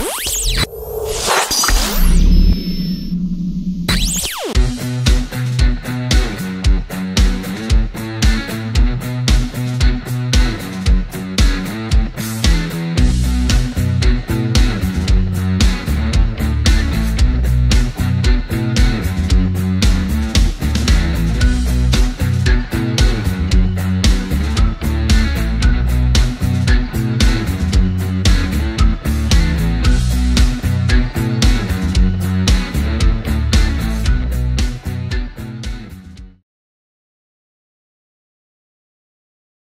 Bye.